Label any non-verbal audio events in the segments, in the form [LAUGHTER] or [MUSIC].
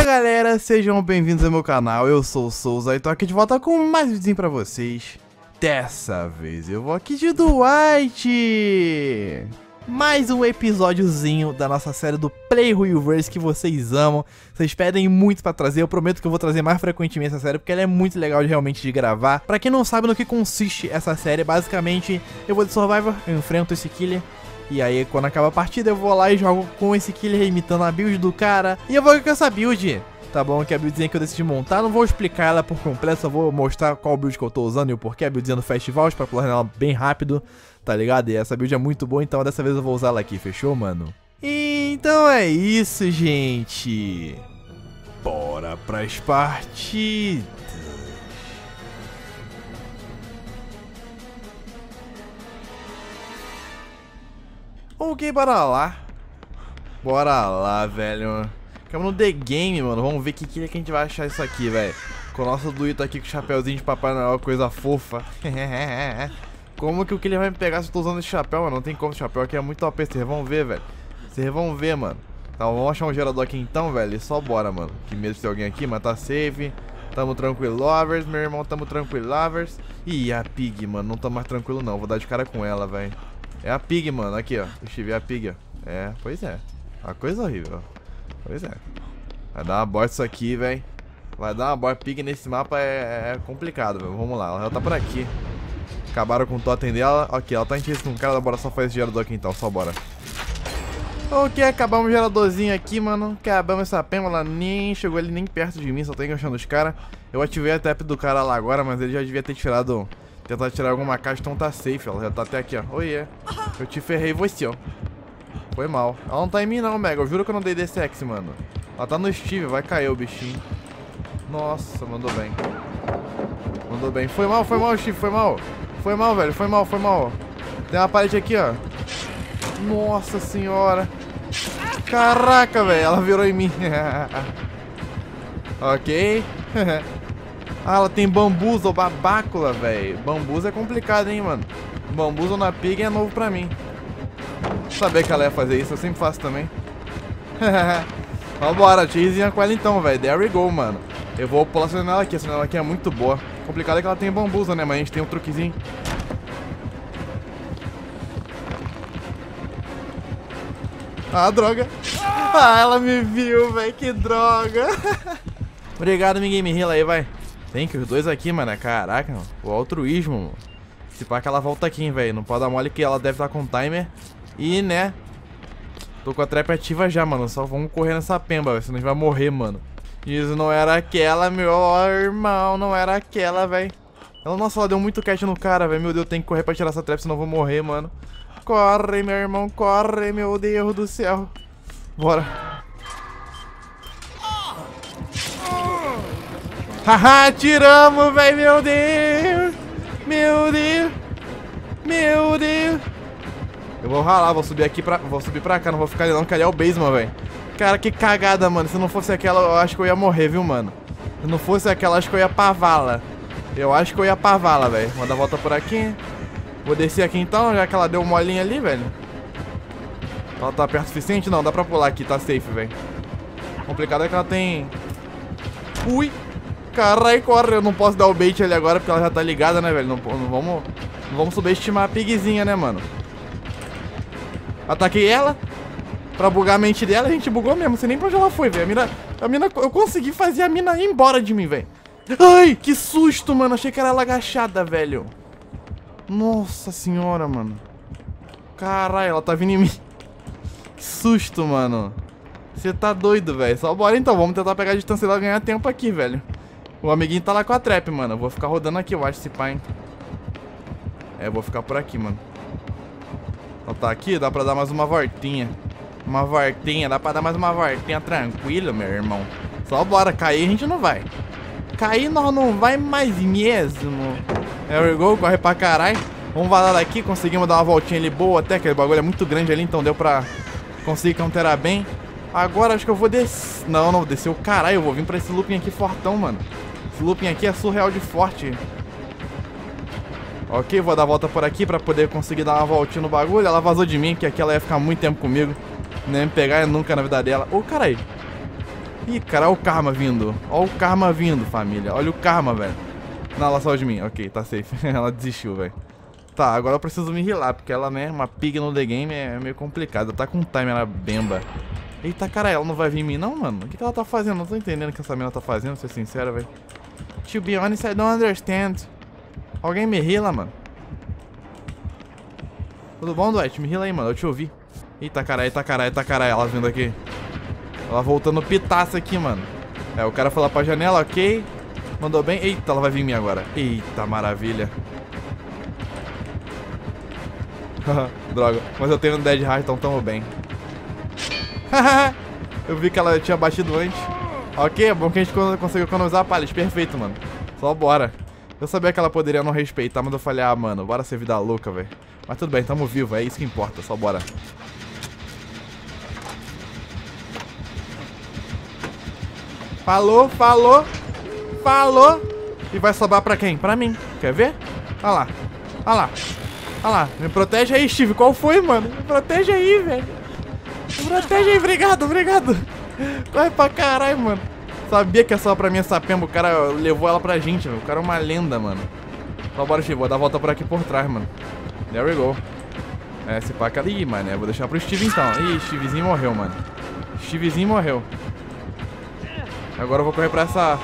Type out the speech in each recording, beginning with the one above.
Fala galera, sejam bem-vindos ao meu canal, eu sou o Souza e tô aqui de volta com mais um vídeo pra vocês. Dessa vez eu vou aqui de Dwight! Mais um episódiozinho da nossa série do Play Ruiverse que vocês amam, vocês pedem muito pra trazer, eu prometo que eu vou trazer mais frequentemente essa série porque ela é muito legal de realmente de gravar. Pra quem não sabe no que consiste essa série, basicamente eu vou de Survivor, eu enfrento esse killer e aí, quando acaba a partida, eu vou lá e jogo com esse killer imitando a build do cara. E eu vou com essa build, tá bom? Que é a buildzinha que eu decidi montar. Não vou explicar ela por completo, só vou mostrar qual build que eu tô usando e o porquê. A buildzinha do festival, pra pular ela bem rápido, tá ligado? E essa build é muito boa, então dessa vez eu vou usar ela aqui, fechou, mano? Então é isso, gente. Bora pras partidas. Ok, bora lá. Bora lá, velho. Ficamos no The Game, mano. Vamos ver o que, que, que a gente vai achar isso aqui, velho. Com o nosso Duito aqui com o chapéuzinho de Papai Noel, coisa fofa. [LAUGHS] como que o que ele vai me pegar se eu tô usando esse chapéu, mano? Não tem como, esse chapéu aqui é muito OP. Vocês vão ver, velho. Vocês vão ver, mano. Tá, vamos achar um gerador aqui então, velho. E só bora, mano. Que medo de ter alguém aqui, mas tá safe. Tamo tranquilo, lovers, meu irmão. Tamo tranquilo, lovers. Ih, a Pig, mano. Não tô mais tranquilo, não. Vou dar de cara com ela, velho. É a Pig, mano. Aqui, ó. Deixa eu ver a Pig, ó. É, pois é. Uma coisa horrível. Pois é. Vai dar uma bosta isso aqui, velho. Vai dar uma bosta. Pig nesse mapa é, é complicado, velho. Vamos lá. Ela tá por aqui. Acabaram com o totem dela. Ok, ela tá em com o cara. Bora só fazer esse gerador aqui então. Só bora. Ok, acabamos o geradorzinho aqui, mano. Acabamos essa pema. Ela nem chegou ali nem perto de mim. Só tá enganchando os caras. Eu ativei a tap do cara lá agora, mas ele já devia ter tirado Tentar tirar alguma caixa, então tá safe. Ela já tá até aqui, ó. Oiê. Eu te ferrei você, ó. Foi mal. Ela não tá em mim não, Mega. Eu juro que eu não dei DSX, mano. Ela tá no Steve. Vai cair o bichinho. Nossa, mandou bem. Mandou bem. Foi mal, foi mal, Steve. Foi mal. Foi mal, velho. Foi mal, foi mal. Tem uma parede aqui, ó. Nossa senhora. Caraca, velho. Ela virou em mim. [LAUGHS] ok. [LAUGHS] Ah, ela tem bambuza ou babácula, velho. Bambuza é complicado, hein, mano. Bambuza na pig é novo pra mim. Saber que ela ia fazer isso, eu sempre faço também. [LAUGHS] Vambora, chasezinha com ela então, velho. There we go, mano. Eu vou pular a janela aqui, a janela aqui é muito boa. Complicado é que ela tem bambuza, né, mas a gente tem um truquezinho. Ah, droga. Ah, ela me viu, velho. Que droga. [LAUGHS] Obrigado, ninguém me rila aí, vai. Tem que os dois aqui, mano. Caraca, mano. O altruísmo, mano. Se pá que ela volta aqui, velho. Não pode dar mole que ela deve estar tá com timer. E, né. Tô com a trap ativa já, mano. Só vamos correr nessa pemba, velho. Senão a gente vai morrer, mano. Isso não era aquela, meu irmão. Não era aquela, velho. Nossa, ela deu muito catch no cara, velho. Meu Deus, tem que correr pra tirar essa trap, senão eu vou morrer, mano. Corre, meu irmão. Corre, meu Deus do céu. Bora. Haha, tiramos, velho, meu Deus. Meu Deus. Meu Deus. Eu vou ralar, vou subir aqui pra... Vou subir pra cá, não vou ficar ali não, que ali é o basement, velho. Cara, que cagada, mano. Se não fosse aquela, eu acho que eu ia morrer, viu, mano. Se não fosse aquela, acho que eu ia pra vala. Eu acho que eu ia pra vala, velho. Vou dar a volta por aqui. Vou descer aqui então, já que ela deu molinha ali, velho. Ela tá perto o suficiente? Não, dá pra pular aqui, tá safe, velho. Complicado é que ela tem... Ui! Caralho, corre. Eu não posso dar o bait ali agora porque ela já tá ligada, né, velho? Não, não, vamos, não vamos subestimar a pigzinha, né, mano? Ataquei ela. Pra bugar a mente dela, a gente bugou mesmo. Não sei nem pra onde ela foi, velho. A mina, a mina... Eu consegui fazer a mina ir embora de mim, velho. Ai, que susto, mano. Achei que era ela agachada, velho. Nossa senhora, mano. Caralho, ela tá vindo em mim. Que susto, mano. Você tá doido, velho. Só bora então. Vamos tentar pegar a distância e ganhar tempo aqui, velho. O amiguinho tá lá com a trap, mano. Eu vou ficar rodando aqui, eu acho, esse pai. É, eu vou ficar por aqui, mano. Ó, tá aqui, dá pra dar mais uma voltinha. Uma voltinha, dá pra dar mais uma voltinha tranquilo, meu irmão. Só bora, cair a gente não vai. Cair nós não vai mais mesmo. É o gol, corre pra caralho. Vamos varar daqui, conseguimos dar uma voltinha ali boa até, que o bagulho é muito grande ali, então deu pra conseguir counterar bem. Agora acho que eu vou descer. Não, não, descer o caralho, eu vou vir pra esse looping aqui fortão, mano. Esse looping aqui é surreal de forte. Ok, vou dar a volta por aqui pra poder conseguir dar uma voltinha no bagulho. Ela vazou de mim, que aqui ela ia ficar muito tempo comigo. Nem me pegar nunca na vida dela. Ô, oh, caralho. Ih, cara, olha o karma vindo. Olha o karma vindo, família. Olha o karma, velho. Não, ela saiu de mim. Ok, tá safe. [LAUGHS] ela desistiu, velho. Tá, agora eu preciso me healar, porque ela, né, uma pig no The Game é meio complicado. Tá com um timer na bemba. Eita, cara, ela não vai vir em mim não, mano? O que, que ela tá fazendo? Não tô entendendo o que essa mina tá fazendo, pra ser sincero, velho. To be honest, I don't understand. Alguém me heala, mano. Tudo bom, Dwight? Me heala aí, mano. Eu te ouvi. Eita, caralho, eita, caralho, eita, caralho. Ela vindo aqui. Ela voltando pitaça aqui, mano. É, o cara foi lá pra janela, ok. Mandou bem. Eita, ela vai vir em mim agora. Eita, maravilha. [LAUGHS] Droga. Mas eu tenho um Dead Hard, então tamo bem. [LAUGHS] eu vi que ela tinha batido antes. Ok, é bom que a gente conseguiu economizar a pallet. Perfeito, mano. Só bora. Eu sabia que ela poderia não respeitar, mas eu falei, ah, mano, bora ser vida louca, velho. Mas tudo bem, tamo vivo, é isso que importa, só bora. Falou, falou, falou. E vai sobrar pra quem? Pra mim. Quer ver? Olha lá. Olha lá. Olha lá. Me protege aí, Steve. Qual foi, mano? Me protege aí, velho. Me protege aí. Obrigado, obrigado. Corre pra caralho, mano. Sabia que é só pra mim essa pemba. O cara levou ela pra gente, velho. O cara é uma lenda, mano. Só bora, Steve. Vou dar a volta por aqui por trás, mano. There we go. É, esse paca ali, mano. Vou deixar pro Steve então. Ih, Stevezinho morreu, mano. Stevezinho morreu. Agora eu vou correr pra essa,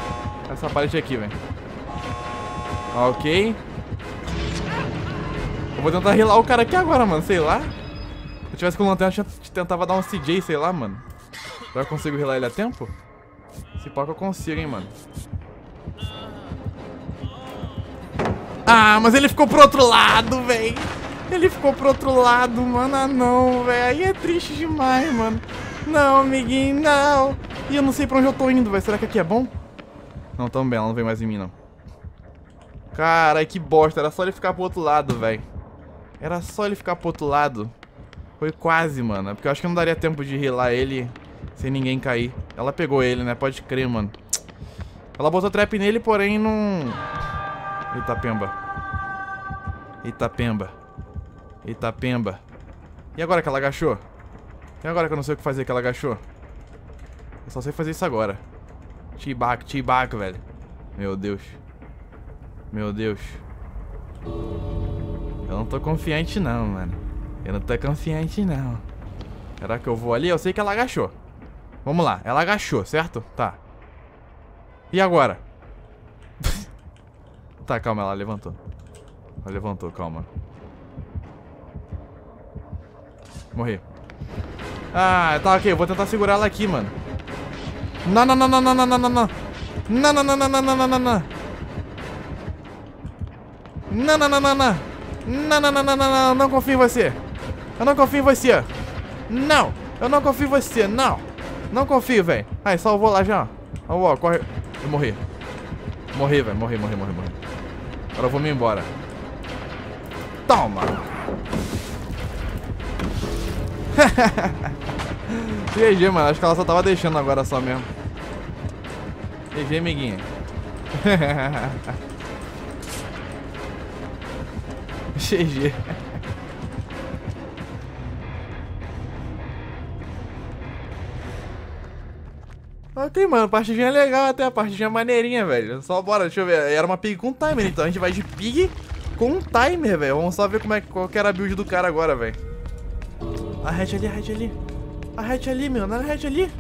essa parede aqui, velho. Ok. Eu vou tentar rilar o cara aqui agora, mano. Sei lá. Se eu tivesse com lanterna, eu tentava dar um CJ, sei lá, mano. Será que eu consigo rilar ele a tempo? Se pá que eu consigo, hein, mano. Ah, mas ele ficou pro outro lado, velho. Ele ficou pro outro lado, mano. Ah, não, velho. Aí é triste demais, mano. Não, amiguinho, não. E eu não sei pra onde eu tô indo, velho. Será que aqui é bom? Não, também, ela não vem mais em mim, não. Cara, que bosta. Era só ele ficar pro outro lado, velho. Era só ele ficar pro outro lado. Foi quase, mano. Porque eu acho que não daria tempo de rilar ele sem ninguém cair. Ela pegou ele, né? Pode crer, mano. Ela botou trap nele, porém não... Eita, pemba. Eita, pemba. Eita, pemba. E agora que ela agachou? E agora que eu não sei o que fazer que ela agachou? Eu só sei fazer isso agora. T-back, T-back, velho. Meu Deus. Meu Deus. Eu não tô confiante não, mano. Eu não tô confiante não. Será que eu vou ali? Eu sei que ela agachou. Vamos lá. Ela agachou, certo? Tá. E agora? tá, calma. Ela levantou. Ela levantou, calma. Morri. Ah, tá ok. Eu vou tentar segurar ela aqui, mano. Não, não, não, não, não, não, não, não, não. Não, não, não, não, não, não, não, não, não. Não, não, não, não, não. Não, não, não, não, não, não. Não confio em você. Eu não confio em você. Não. Eu não confio em você. Não. Não confio, velho. Ai, salvou lá já. Ó, ó, corre. Eu morri. Morri, velho. Morri, morri, morri, morri. Agora eu vou me embora. Toma. [LAUGHS] GG, mano. Acho que ela só tava deixando agora só mesmo. GG, amiguinha. [LAUGHS] GG. Ok, mano, a partidinha é legal até, a partidinha é maneirinha, velho. Só bora, deixa eu ver. Era uma pig com timer, então a gente vai de pig com timer, velho. Vamos só ver como é, qual que era a build do cara agora, velho. A hatch ali, a hatch ali. A hatch ali, meu. Não era a hatch ali?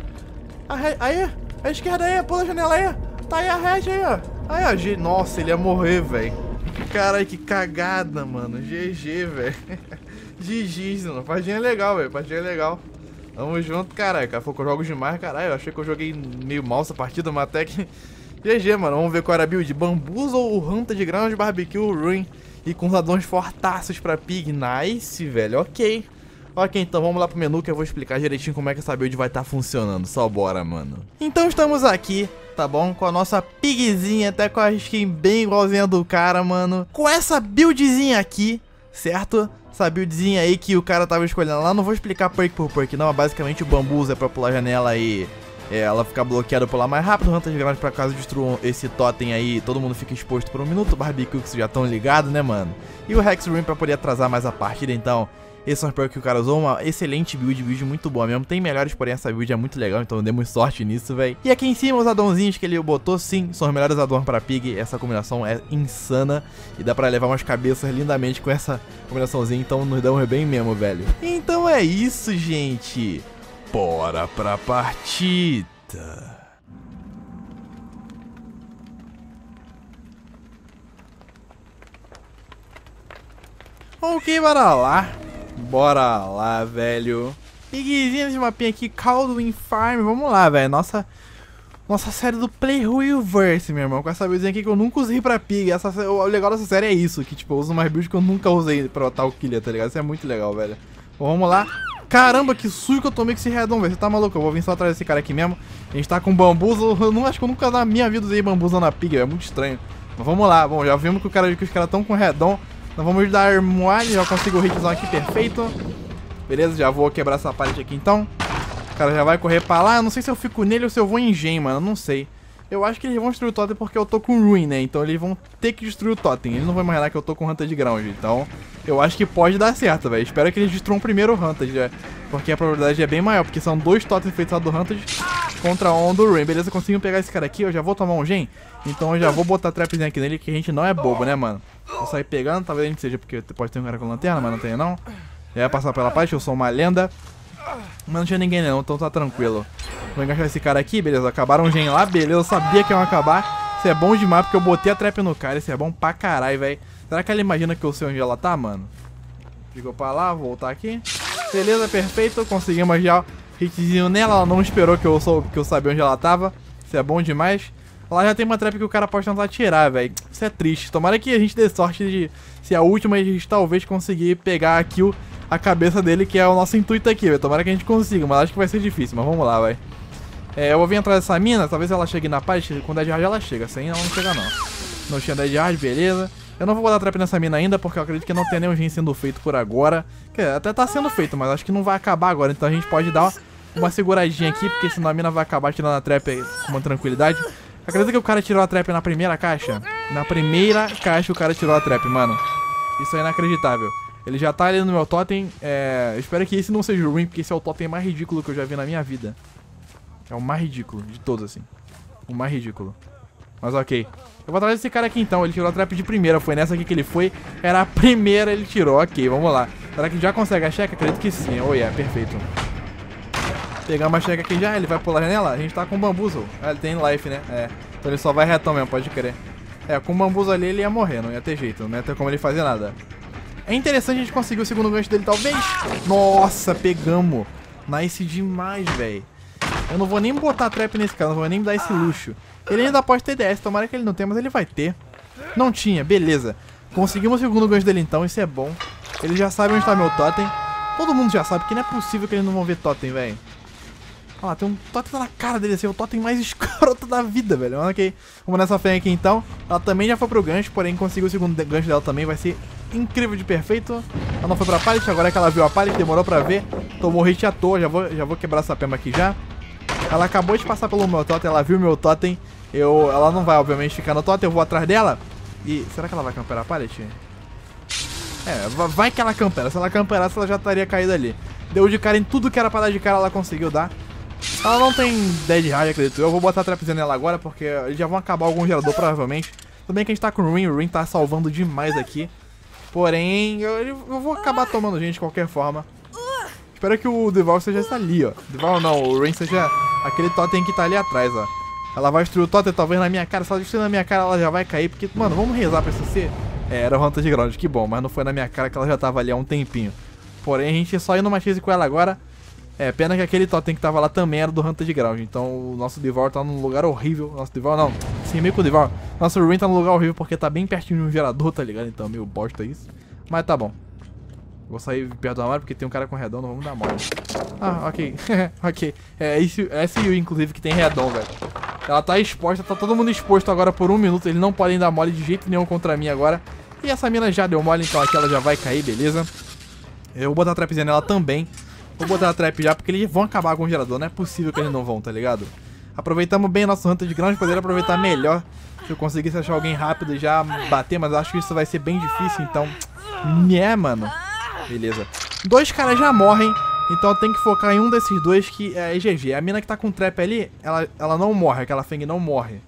A. Aí, a esquerda aí, pula a janela aí. Tá aí a hatch aí, ó. Aí, ó. Nossa, ele ia morrer, velho. Caralho, que cagada, mano. GG, velho. [LAUGHS] GG, mano. Partidinha é legal, velho. Partidinha legal. Tamo junto, caralho. Cara, falou que eu jogo demais, caralho. Eu achei que eu joguei meio mal essa partida, mas até que... [LAUGHS] GG, mano. Vamos ver qual era a build. Bambus ou Hunter de grãos de barbecue ruim. E com ladrões fortaços pra pig. Nice, velho. Ok. Ok, então vamos lá pro menu que eu vou explicar direitinho como é que essa build vai estar tá funcionando. Só bora, mano. Então estamos aqui, tá bom? Com a nossa pigzinha, até com a skin bem igualzinha do cara, mano. Com essa buildzinha aqui, certo? Essa buildzinha aí que o cara tava escolhendo lá. Não vou explicar perk por perk, não. Basicamente o bambu é pra pular janela e... É, ela ficar bloqueada por lá mais rápido, Hunter de Granada pra caso destruam esse totem aí, todo mundo fica exposto por um minuto, barbecue que já estão ligados, né, mano? E o Hex Room pra poder atrasar mais a partida, então Esse é um spell que o cara usou, uma excelente build, build muito boa mesmo. Tem melhores, porém essa build é muito legal, então demos sorte nisso, velho. E aqui em cima os addonzinhos que ele botou, sim, são os melhores addons pra Pig. Essa combinação é insana e dá pra levar umas cabeças lindamente com essa combinaçãozinha, então nos damos bem mesmo, velho. Então é isso, gente. Bora pra partida. Ok, bora lá. Bora lá, velho. Pigzinho nesse mapinha aqui, Caldwin Farm. Vamos lá, velho. Nossa, nossa série do Playroverse, meu irmão. Com essa buildzinha aqui que eu nunca usei pra Pig. Essa, o legal dessa série é isso, que tipo, eu uso mais builds que eu nunca usei pra tal killer, tá ligado? Isso é muito legal, velho. Bom, vamos lá. Caramba, que sujo que eu tomei com esse redom, velho. Você tá maluco? Eu vou vir só atrás desse cara aqui mesmo. A gente tá com bambuzo. Eu não acho que eu nunca na minha vida usei bambuzo na Pig, é muito estranho. Mas vamos lá. Bom, já vimos que, o cara, que os caras estão com redom. Então vamos dar armoire, já consigo o hitzão aqui perfeito. Beleza, já vou quebrar essa parede aqui então. O cara já vai correr pra lá. Eu não sei se eu fico nele ou se eu vou em gen, mano. Eu não sei. Eu acho que eles vão destruir o totem porque eu tô com ruin, né? Então eles vão ter que destruir o totem. Eles não vão imaginar que eu tô com Hunter de ground. Então eu acho que pode dar certo, velho. Espero que eles destruam primeiro o Hunter, já, porque a probabilidade é bem maior. Porque são dois totens feitos do Hunter contra um do ruin. Beleza, conseguimos pegar esse cara aqui. Eu já vou tomar um gen. Então eu já vou botar a trapzinha aqui nele, que a gente não é bobo, né, mano? Vou sair pegando, talvez a gente seja porque pode ter um cara com lanterna, mas não tem não. Já ia passar pela parte, eu sou uma lenda. Mas não tinha ninguém não, então tá tranquilo. Vou encaixar esse cara aqui, beleza. Acabaram o gen lá, beleza. Eu sabia que iam acabar. Isso é bom demais, porque eu botei a trap no cara. Isso é bom pra caralho, velho. Será que ela imagina que eu sei onde ela tá, mano? Ficou pra lá, voltar aqui. Beleza, perfeito. Conseguimos já hitzinho nela. Ela não esperou que eu, sou, que eu sabia onde ela tava. Isso é bom demais. Lá já tem uma trap que o cara pode tentar tirar, velho. Isso é triste. Tomara que a gente dê sorte de ser a última e a gente talvez conseguir pegar a kill, a cabeça dele, que é o nosso intuito aqui, velho. Tomara que a gente consiga, mas acho que vai ser difícil. Mas vamos lá, velho. É, eu vou vir atrás dessa mina, talvez ela chegue na paz. Com 10 hard ela chega, sem ela não chega não. Não tinha 10 hard, beleza. Eu não vou botar trap nessa mina ainda, porque eu acredito que não tem nenhum gen sendo feito por agora. Que até tá sendo feito, mas acho que não vai acabar agora. Então a gente pode dar uma seguradinha aqui, porque senão a mina vai acabar tirando a trap com uma tranquilidade. Acredita que o cara tirou a trap na primeira caixa? Na primeira caixa o cara tirou a trap, mano. Isso é inacreditável. Ele já tá ali no meu totem. É... Espero que esse não seja ruim, porque esse é o totem mais ridículo que eu já vi na minha vida. É o mais ridículo de todos, assim. O mais ridículo. Mas ok. Eu vou atrás desse cara aqui então. Ele tirou a trap de primeira. Foi nessa aqui que ele foi. Era a primeira ele tirou. Ok, vamos lá. Será que já consegue a checa? Acredito que sim. Oh, yeah, perfeito. Pegar uma checa aqui já, ele vai pular a janela. A gente tá com bambuzo. Ah, ele tem life, né? É. Então ele só vai retão mesmo, pode crer. É, com o bambuzo ali ele ia morrer, não ia ter jeito, não ia ter como ele fazer nada. É interessante a gente conseguir o segundo gancho dele, talvez. Nossa, pegamos. Nice demais, velho. Eu não vou nem botar trap nesse cara, não vou nem dar esse luxo. Ele ainda pode ter DS, tomara que ele não tenha, mas ele vai ter. Não tinha, beleza. Conseguimos o segundo gancho dele então, isso é bom. Ele já sabe onde tá meu totem. Todo mundo já sabe que não é possível que eles não vão ver totem, velho. Olha lá, tem um totem na cara dele, assim, o totem mais [LAUGHS] escroto da vida, velho. Ok, vamos nessa fé aqui então. Ela também já foi pro gancho, porém conseguiu o segundo gancho dela também, vai ser incrível de perfeito. Ela não foi pra pallet, agora é que ela viu a pallet, demorou pra ver. Tomou hit à toa, já vou, já vou quebrar essa pema aqui já. Ela acabou de passar pelo meu totem, ela viu meu totem. Eu, ela não vai, obviamente, ficar no totem, eu vou atrás dela. E será que ela vai camperar a pallet? É, vai que ela campera. Se ela camperasse, ela já estaria caída ali. Deu de cara em tudo que era pra dar de cara, ela conseguiu dar. Ela não tem dead hard, acredito. Eu vou botar a trapzinha nela agora, porque eles já vão acabar algum gerador, provavelmente. Tudo bem que a gente tá com o Ruin, o Ruin tá salvando demais aqui. Porém, eu, eu vou acabar tomando gente de qualquer forma. Espero que o Deval seja esse ali, ó. Deval não, o Rain seja aquele totem que tá ali atrás, ó. Ela vai destruir o totem, talvez na minha cara. Se ela destruir na minha cara, ela já vai cair. Porque, mano, vamos rezar pra isso ser. É, era o Hunter de Ground, que bom. Mas não foi na minha cara que ela já tava ali há um tempinho. Porém, a gente só indo uma chase com ela agora. É, pena que aquele totem que tava lá também era do Hunter de Ground. Então o nosso Devour tá num lugar horrível. Nosso Devour não, sem meio com o Devour. Nosso Ruin tá num lugar horrível porque tá bem pertinho de um gerador, tá ligado? Então meio bosta isso. Mas tá bom. Vou sair perto do armário porque tem um cara com redom, não vamos dar mole. Ah, ok. [LAUGHS] ok. É esse, essa Yu, inclusive, que tem redom, velho. Ela tá exposta, tá todo mundo exposto agora por um minuto. Eles não podem dar mole de jeito nenhum contra mim agora. E essa mina já deu mole, então aqui ela já vai cair, beleza? Eu vou botar a trapzinha nela também. Vou botar a trap já, porque eles vão acabar com o gerador. Não é possível que eles não vão, tá ligado? Aproveitamos bem nosso Hunter de grande, poderia aproveitar melhor. Se eu conseguisse achar alguém rápido e já bater, mas acho que isso vai ser bem difícil, então... Né, mano? Beleza. Dois caras já morrem, então tenho que focar em um desses dois que é GG. A mina que tá com trap ali, ela, ela não morre, aquela Feng não morre.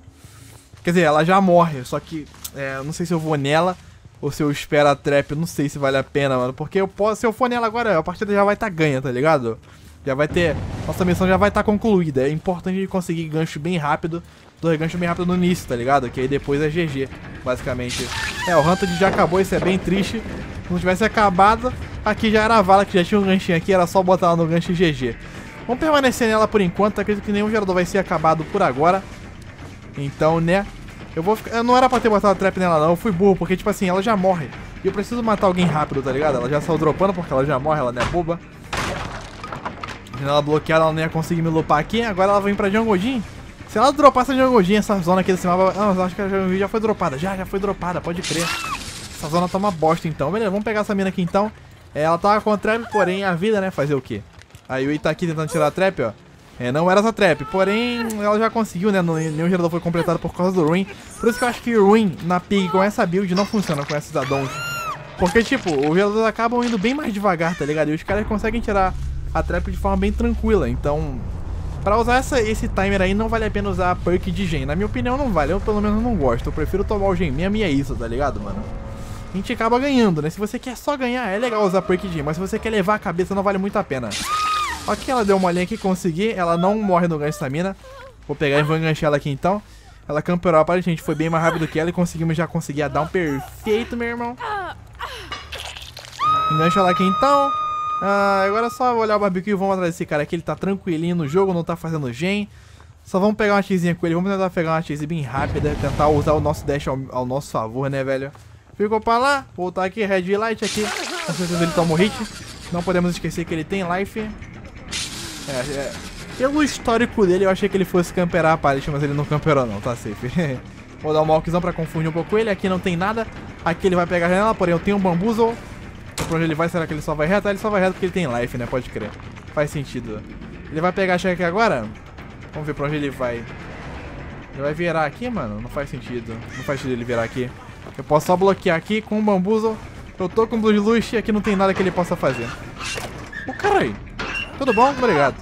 Quer dizer, ela já morre, só que é, não sei se eu vou nela ou se eu espero a trap, não sei se vale a pena, mano. Porque eu posso, se eu for nela agora, a partida já vai estar tá ganha, tá ligado? Já vai ter. Nossa missão já vai estar tá concluída. É importante conseguir gancho bem rápido. Dois ganchos bem rápido no início, tá ligado? Que aí depois é GG, basicamente. É, o Hunted já acabou, isso é bem triste. Se não tivesse acabado, aqui já era a vala, que já tinha um ganchinho aqui, era só botar ela no gancho GG. Vamos permanecer nela por enquanto, acredito que nenhum gerador vai ser acabado por agora. Então, né, eu vou ficar... Eu não era pra ter botado trap nela, não. Eu fui burro, porque, tipo assim, ela já morre. E eu preciso matar alguém rápido, tá ligado? Ela já saiu dropando porque ela já morre, ela não é boba. Ela bloqueada, ela não ia conseguir me lupar aqui. Agora ela vem pra Jungojin. Se ela dropar essa Jungojin, essa zona aqui desse mapa... Não, eu acho que a já foi dropada. Já, já foi dropada, pode crer. Essa zona tá uma bosta, então. Beleza, vamos pegar essa mina aqui, então. É, ela tava com a trap, porém a vida, né? Fazer o quê? Aí o Ita tá aqui tentando tirar a trap, ó. É, não era essa trap, porém ela já conseguiu, né? Nenhum gerador foi completado por causa do Ruin. Por isso que eu acho que Ruin na Pig com essa build não funciona com esses addons. Porque, tipo, os geradores acabam indo bem mais devagar, tá ligado? E os caras conseguem tirar a trap de forma bem tranquila. Então, pra usar essa, esse timer aí, não vale a pena usar a perk de gen. Na minha opinião, não vale. Eu, pelo menos, não gosto. Eu prefiro tomar o gen mesmo e é isso, tá ligado, mano? A gente acaba ganhando, né? Se você quer só ganhar, é legal usar perk de gen. Mas se você quer levar a cabeça, não vale muito a pena. Ok, ela deu uma linha aqui, consegui. Ela não morre no gancho estamina. Vou pegar e vou enganchar ela aqui então. Ela camperou a parte, a gente foi bem mais rápido que ela e conseguimos já conseguir a down perfeito, meu irmão. Engancha ela aqui então. Ah, agora é só olhar o barbecue e vamos atrás desse cara aqui. Ele tá tranquilinho no jogo, não tá fazendo gen. Só vamos pegar uma cheesinha com ele. Vamos tentar pegar uma cheese bem rápida. Tentar usar o nosso dash ao, ao, nosso favor, né, velho? Ficou pra lá. Voltar aqui, red light aqui. Com certeza ele toma o hit. Não podemos esquecer que ele tem life. É, é, pelo histórico dele, eu achei que ele fosse camperar a pallet, mas ele não camperou não, tá safe. [LAUGHS] Vou dar um walkzão pra confundir um pouco ele. Aqui não tem nada. Aqui ele vai pegar a janela, porém eu tenho um bambuzo. Pra onde ele vai, será que ele só vai reto? Ah, ele só vai reto porque ele tem life, né? Pode crer. Faz sentido. Ele vai pegar a cheque agora? Vamos ver pra onde ele vai. Ele vai virar aqui, mano? Não faz sentido. Não faz sentido ele virar aqui. Eu posso só bloquear aqui com o bambuzo. Eu tô com Blue Lush e aqui não tem nada que ele possa fazer. O cara aí. Tudo bom? Obrigado.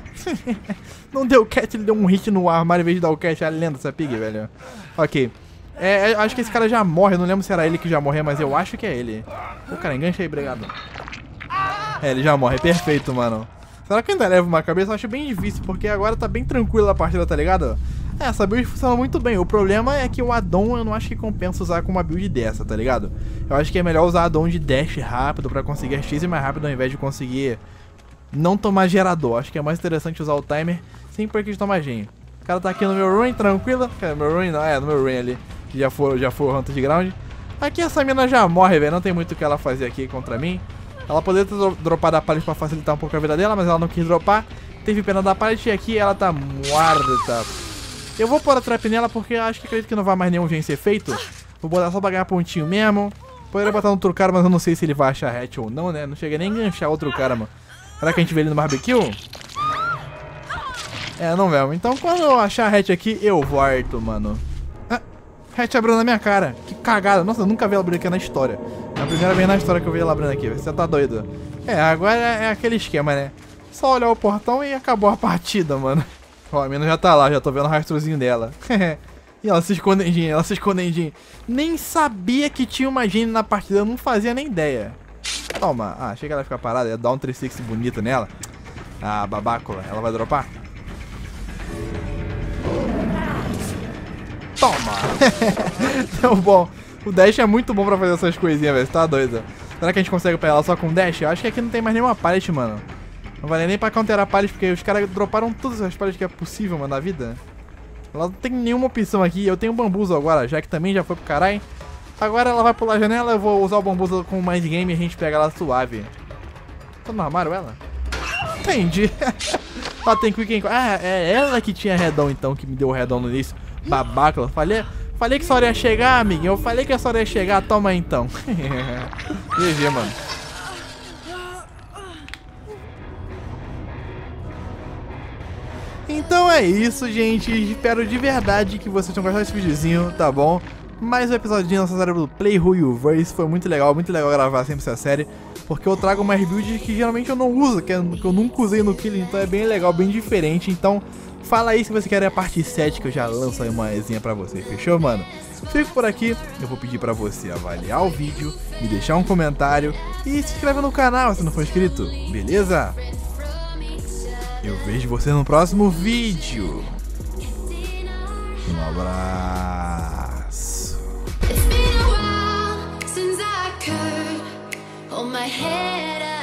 [LAUGHS] não deu catch, ele deu um hit no armário em vez de dar o catch. É a lenda essa pig, velho. Ok. É, é, acho que esse cara já morre. Eu não lembro se era ele que já morreu, mas eu acho que é ele. Pô, cara, engancha aí, obrigado. É, ele já morre. Perfeito, mano. Será que ainda leva uma cabeça? Eu acho bem difícil, porque agora tá bem tranquila a partida, tá ligado? É, essa build funciona muito bem. O problema é que o addon eu não acho que compensa usar com uma build dessa, tá ligado? Eu acho que é melhor usar addon de dash rápido pra conseguir a X mais rápido ao invés de conseguir não tomar gerador. Acho que é mais interessante usar o timer sem perder de tomar gen. O cara tá aqui no meu ruin, tranquila. É, meu ruin não, é, no meu ruin ali. Que já foi, já foi o Hunter de ground. Aqui essa mina já morre, velho. Não tem muito o que ela fazer aqui contra mim. Ela poderia ter dropado a pallet pra facilitar um pouco a vida dela, mas ela não quis dropar. Teve pena da pallet e aqui ela tá morta. Eu vou pôr a trap nela porque acho que acredito que não vai mais nenhum gen ser feito. Vou botar só pra ganhar pontinho mesmo. Poderia botar outro cara, mas eu não sei se ele vai achar hatch ou não, né? Não cheguei nem a enganchar outro cara, mano. Será que a gente vê ele no barbecue? É, não vemos. Então quando eu achar a hatch aqui, eu volto, mano. Ah, hatch abriu na minha cara. Que cagada. Nossa, eu nunca vi ela abrir aqui na história. É a primeira vez na história que eu vi ela abrindo aqui. Você tá doido? É, agora é aquele esquema, né? Só olhar o portão e acabou a partida, mano. [LAUGHS] Ó, a mina já tá lá, já tô vendo o rastrozinho dela. [LAUGHS] e ela se escondendinha, ela se escondendinha. Nem sabia que tinha uma gene na partida, eu não fazia nem ideia. Toma. Ah, achei que ela ia ficar parada. Ia dar um 360 bonito nela. Ah, babácula. Ela vai dropar? Toma. [LAUGHS] então, bom. O dash é muito bom pra fazer essas coisinhas, velho. Tá doido. Será que a gente consegue pegar ela só com dash? Eu acho que aqui não tem mais nenhuma pallet, mano. Não vale nem pra counterar pallet, porque os caras droparam todas as pallets que é possível, mano, na vida. Ela não tem nenhuma opção aqui. Eu tenho bambuzo agora, já que também já foi pro caralho. Agora ela vai pular a janela, eu vou usar o bambuza com o Mind Game e a gente pega ela suave. Tá no armário ela? Entendi. [LAUGHS] ela tem quick Ah, é ela que tinha redão então, que me deu o redão no início. Babaca, falei, falei que essa hora ia chegar, amiguinho. Eu falei que essa hora ia chegar, toma então. [LAUGHS] GG, mano. Então é isso, gente. Espero de verdade que vocês tenham gostado desse videozinho, tá bom? Mais um episódio da nossa série do Play Who You Verse. Foi muito legal, muito legal gravar sempre essa série. Porque eu trago uma builds que geralmente eu não uso, que eu nunca usei no Killing, então é bem legal, bem diferente. Então, fala aí se você quer a parte 7 que eu já lanço aí uma resenha pra você, fechou, mano? Fico por aqui, eu vou pedir pra você avaliar o vídeo, me deixar um comentário e se inscreve no canal se não for inscrito, beleza? Eu vejo você no próximo vídeo. Um abraço. Could hold my head up.